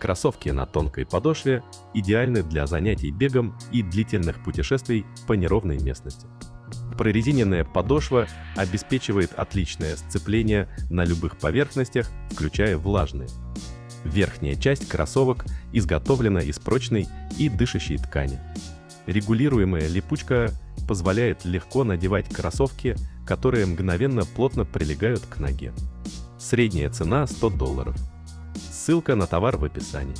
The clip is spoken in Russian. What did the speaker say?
Кроссовки на тонкой подошве идеальны для занятий бегом и длительных путешествий по неровной местности. Прорезиненная подошва обеспечивает отличное сцепление на любых поверхностях, включая влажные. Верхняя часть кроссовок изготовлена из прочной и дышащей ткани. Регулируемая липучка позволяет легко надевать кроссовки, которые мгновенно плотно прилегают к ноге. Средняя цена 100 долларов. Ссылка на товар в описании.